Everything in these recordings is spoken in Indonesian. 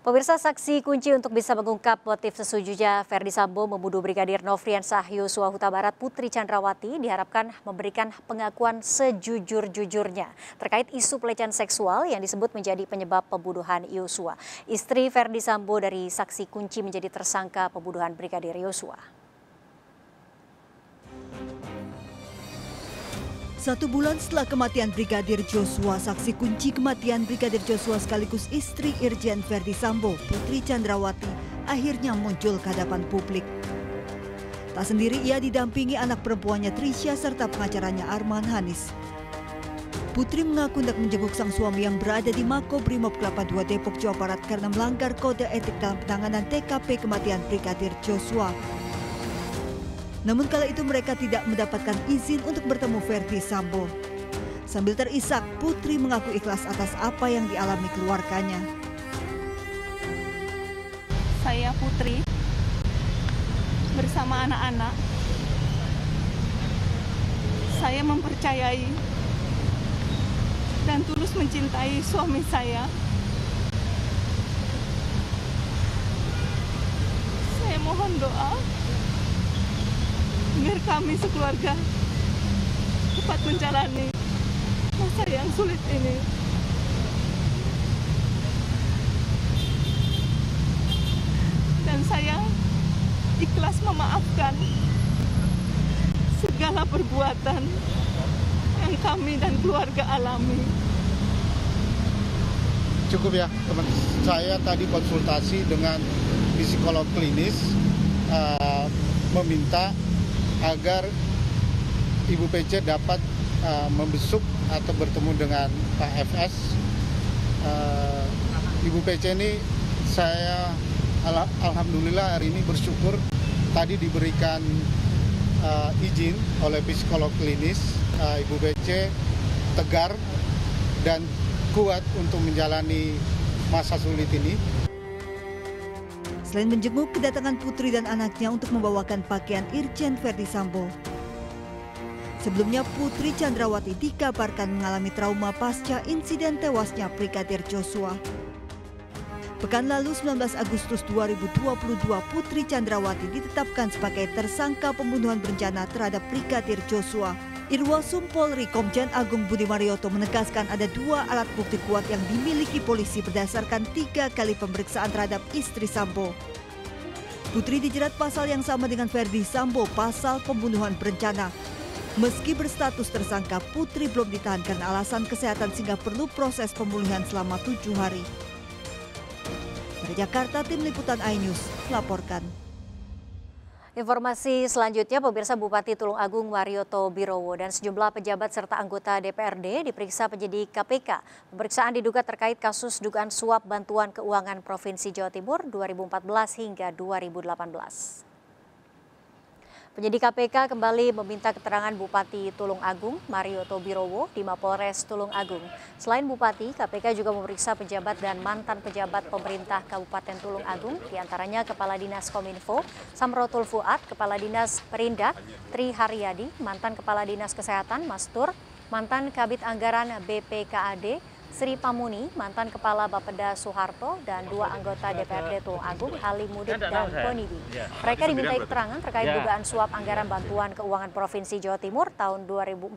Pemirsa saksi kunci untuk bisa mengungkap motif sesujudnya Ferdi Sambo membunuh Brigadir Nofrian Yosua Huta Barat Putri Chandrawati diharapkan memberikan pengakuan sejujur-jujurnya terkait isu pelecehan seksual yang disebut menjadi penyebab pembunuhan Yosua. Istri Ferdi Sambo dari saksi kunci menjadi tersangka pembunuhan Brigadir Yosua. Satu bulan setelah kematian Brigadir Joshua, saksi kunci kematian Brigadir Joshua sekaligus istri Irjen Verdi Sambo, Putri Chandrawati, akhirnya muncul ke hadapan publik. Tak sendiri ia didampingi anak perempuannya Trisha serta pengacaranya Arman Hanis. Putri mengaku hendak menjenguk sang suami yang berada di Mako Brimob Kelapa II Depok, Jawa Barat karena melanggar kode etik dalam penanganan TKP kematian Brigadir Joshua. Namun kala itu mereka tidak mendapatkan izin untuk bertemu Verdi Sambo. Sambil terisak, Putri mengaku ikhlas atas apa yang dialami keluarganya. Saya Putri bersama anak-anak. Saya mempercayai dan tulus mencintai suami saya. Saya mohon doa biar kami sekeluarga cepat menjalani masa yang sulit ini. Dan saya ikhlas memaafkan segala perbuatan yang kami dan keluarga alami. Cukup ya, teman. Saya tadi konsultasi dengan psikolog klinis uh, meminta agar Ibu PC dapat uh, membesuk atau bertemu dengan Pak FS. Uh, Ibu PC ini saya al alhamdulillah hari ini bersyukur tadi diberikan uh, izin oleh psikolog klinis uh, Ibu PC tegar dan kuat untuk menjalani masa sulit ini. Selain menjenguk kedatangan putri dan anaknya untuk membawakan pakaian Irjen Verdi Sambo. Sebelumnya Putri Chandrawati dikabarkan mengalami trauma pasca insiden tewasnya Brigadir Joshua. Pekan lalu 19 Agustus 2022 Putri Chandrawati ditetapkan sebagai tersangka pembunuhan berencana terhadap Brigadir Joshua. Irwasum Polri Komjen Agung Budi Marioto menegaskan ada dua alat bukti kuat yang dimiliki polisi berdasarkan tiga kali pemeriksaan terhadap istri Sambo. Putri dijerat pasal yang sama dengan Ferdi Sambo, pasal pembunuhan berencana. Meski berstatus tersangka, Putri belum ditahan karena alasan kesehatan sehingga perlu proses pemulihan selama tujuh hari. Dari Jakarta, Tim Liputan iNews melaporkan. Informasi selanjutnya, pemirsa Bupati Tulung Agung Warioto Birowo dan sejumlah pejabat serta anggota DPRD diperiksa penyidik KPK. Pemeriksaan diduga terkait kasus dugaan suap bantuan keuangan Provinsi Jawa Timur 2014 hingga 2018. Penyidik KPK kembali meminta keterangan Bupati Tulung Agung Mario Tobirowo di Mapolres Tulung Agung. Selain Bupati, KPK juga memeriksa pejabat dan mantan pejabat pemerintah Kabupaten Tulung Agung, di antaranya Kepala Dinas Kominfo, Samrotul Fuad, Kepala Dinas Perindak, Tri Haryadi, mantan Kepala Dinas Kesehatan, Mastur, mantan Kabit Anggaran BPKAD, Sri Pamuni, mantan Kepala Bapeda Soeharto, dan dua anggota DPRD Tulung Agung, Ali Mudik dan Konidi. Iya. Mereka dimintai keterangan terkait ya. dugaan suap anggaran bantuan keuangan Provinsi Jawa Timur tahun 2014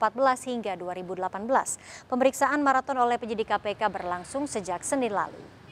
hingga 2018. Pemeriksaan maraton oleh penyidik KPK berlangsung sejak Senin lalu.